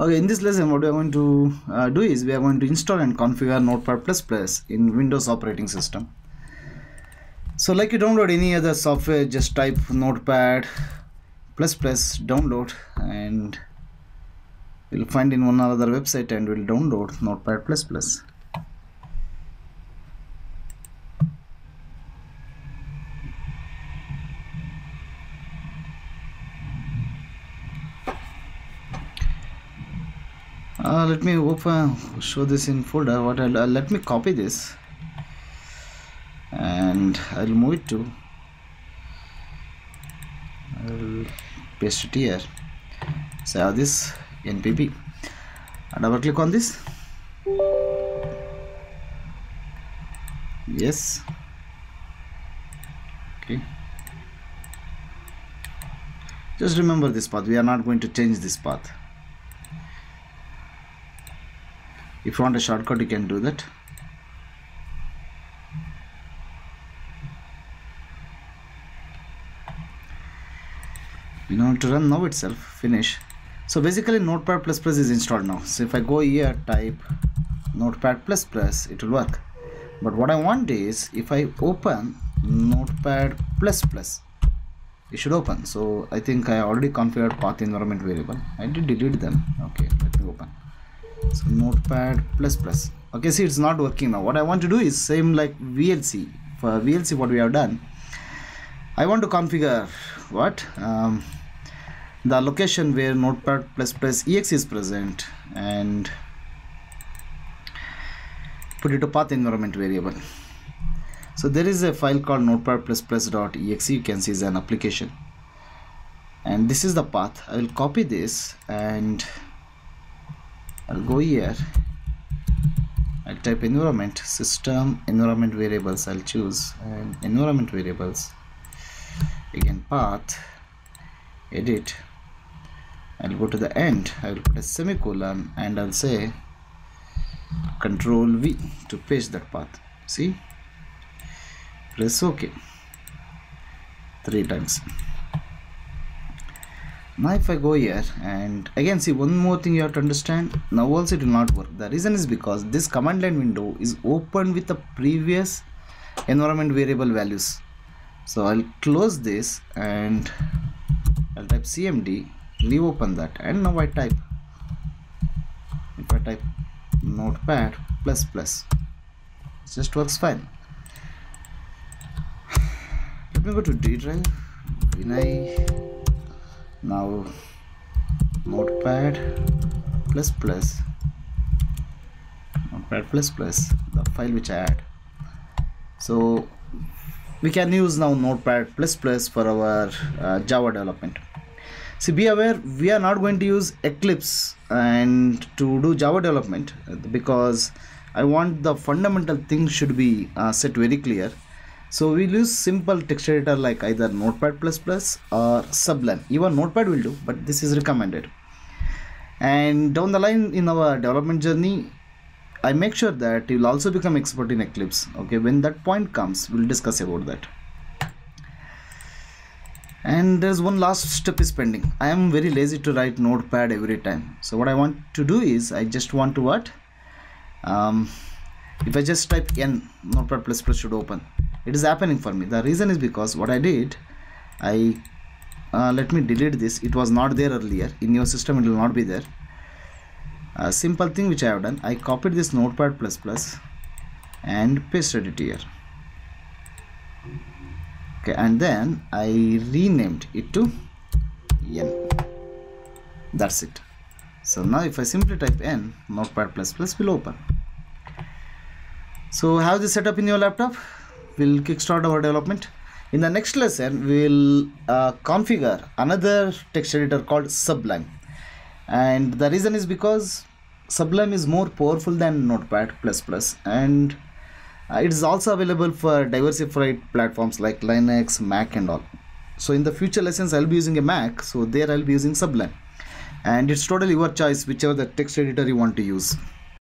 Okay, in this lesson, what we are going to uh, do is we are going to install and configure Notepad++ in Windows operating system. So, like you download any other software, just type Notepad++ download, and you'll find in one other website, and we'll download Notepad++. Uh, let me open show this in folder. What I'll, uh, let me copy this. And I'll move it to I'll paste it here. So I have this npp I double click on this. Yes. Okay. Just remember this path. We are not going to change this path if you want a shortcut you can do that. You know to run now itself finish. So basically notepad plus plus is installed now. So if i go here type notepad plus plus it will work. But what i want is if i open notepad plus plus it should open. So i think i already configured path environment variable. I did delete them. Okay so notepad plus plus. Okay see it's not working now. What i want to do is same like vlc for vlc what we have done i want to configure what? Um, the location where notepad plus plus ex is present and put it to path environment variable. So there is a file called notepad plus plus dot exe you can see is an application. And this is the path. I will copy this and I'll go here. I'll type environment system environment variables I'll choose and environment variables. Again path edit. I'll go to the end. I will put a semicolon and I'll say control V to paste that path. See? Press ok. Three times now if I go here and again see one more thing you have to understand. Now also it will not work. The reason is because this command line window is open with the previous environment variable values. So I'll close this and I'll type cmd leave open that and now I type. If I type notepad plus plus it just works fine. Let me go to D drive. Vinay now notepad plus plus. Notepad plus plus the file which I add. So we can use now notepad plus plus for our uh, java development. See be aware we are not going to use eclipse and to do java development because i want the fundamental things should be uh, set very clear so we'll use simple text editor like either notepad or sublime. Even notepad will do but this is recommended. And down the line in our development journey i make sure that you will also become expert in eclipse okay? When that point comes we'll discuss about that. And there's one last step is pending. I am very lazy to write notepad every time. So what i want to do is i just want to what um, if i just type n notepad should open it is happening for me. The reason is because what I did I uh, let me delete this. It was not there earlier. In your system it will not be there. A simple thing which I have done I copied this notepad plus plus and pasted it here. Okay and then I renamed it to n. That's it. So now if I simply type n notepad plus plus will open. So have this set up in your laptop we'll kickstart our development. In the next lesson we'll uh, configure another text editor called sublime. And the reason is because sublime is more powerful than notepad and uh, it is also available for diversified platforms like linux mac and all. So in the future lessons i'll be using a mac so there i'll be using sublime. And it's totally your choice whichever the text editor you want to use